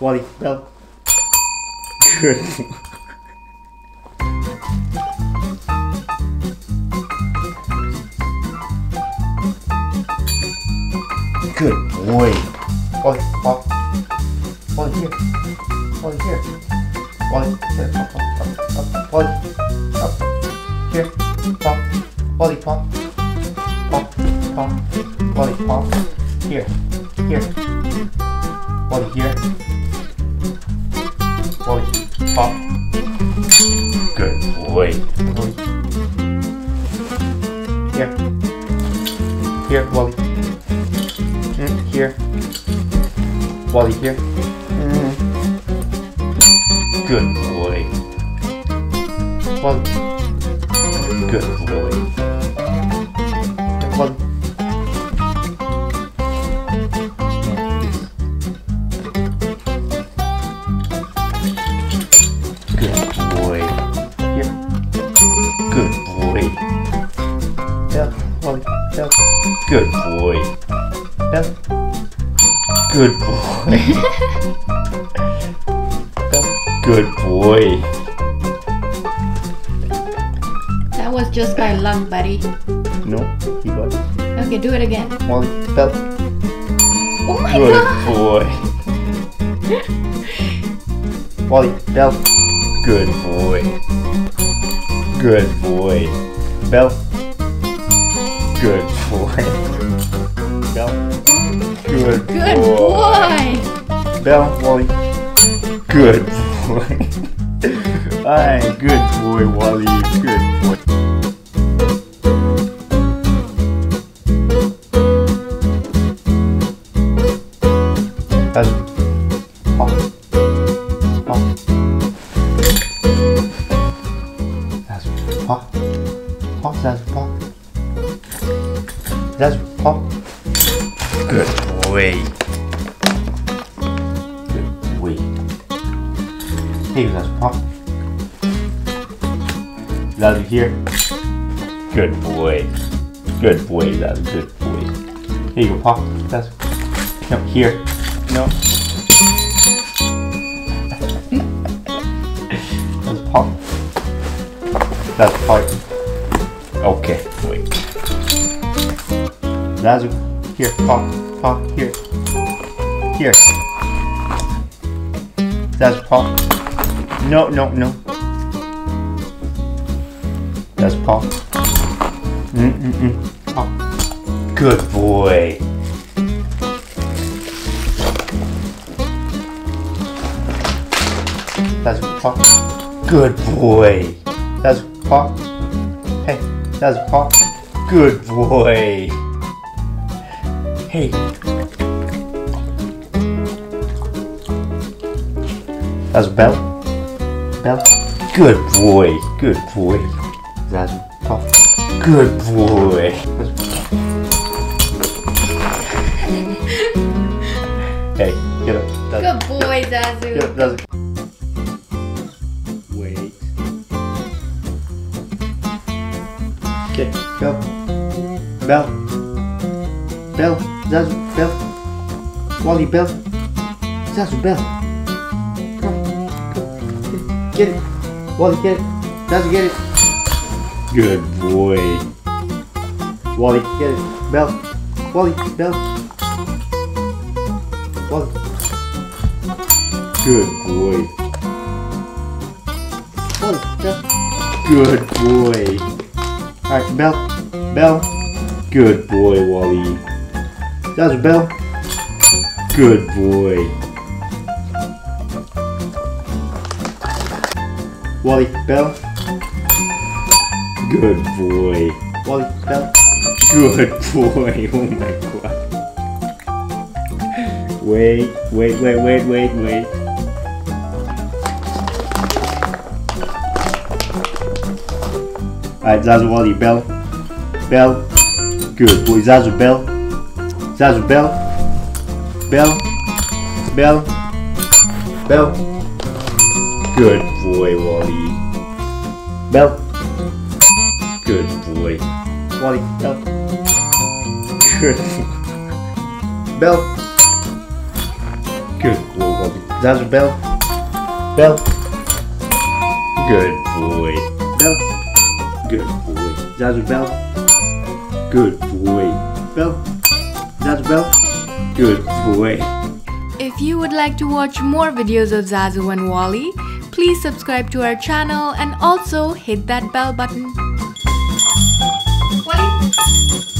Walle, Bell. Good. Good boy. Walle, pop. Walle, here. Walle, here. Walle, here. Up, up, up, up. Walle, up. Here. Pop. Walle, pop. Pop, pop. Walle, pop. Here. Here. Walle, here. Pop. Good boy. Here. Here, Walle. Mm, here. Walle, here. Mm. Good boy. Walle. Good boy. Walle. Good boy. Yeah. Good boy. Yeah. Good boy. That was just by luck, buddy. No, he got. Okay, do it again. Walle, Bell. Oh my Good god! boy. Walle, Bell. Good boy. Good boy. Bell. Good boy. Bell. Good, Good boy! Bell, Walle. Good boy. Aye, good boy, Walle. Good That's pop. Good boy. Good boy. Hey, that's pop. That's here. Good boy. Good boy, that's good boy. Here you go, pop. That's no here. No. That's pop. That's pop. Okay, wait. That's here, pop, pop, here. Here. That's pop. No, no, no. That's pop. Mm mm mm. Pop. Good boy. That's pop. Good boy. That's pop. Hey, that's pop. Good boy. Hey. That's Bell. Bell. Good boy. Good boy. That's pop. Good boy. Hey, get up. That's Good boy, Zazu. Yep, that's Wait. Okay, go. Bell. Bell. Zazu, Bell. Walle, Bell. Zazu, Bell. Come come. Get it. Walle, get it. Zazu, get it. Good boy. Walle, get it. Bell. Walle, Bell. Walle. Good boy. Walle, Bell. Good boy. Alright, Bell. Bell. Good boy, Walle. That's Bell. Good boy. Walle, Bell. Good boy. Walle, Bell. Good boy. Oh my god. Wait, wait, wait, wait, wait, wait. Alright, Zazu Walle, Bell. Bell. Good boy. Zazu, Bell. Zazu, Bell. Bell. Bell. Bell. Good boy, Walle. Bell. Good boy. Walle, Bell. Good. Bell. Good boy, Walle. Zazu, Bell. Bell. Good boy. Bell. Good boy. Zazu, Bell. Good boy. Bell. Good. If you would like to watch more videos of Zazu and Walle, please subscribe to our channel and also hit that bell button. Walle?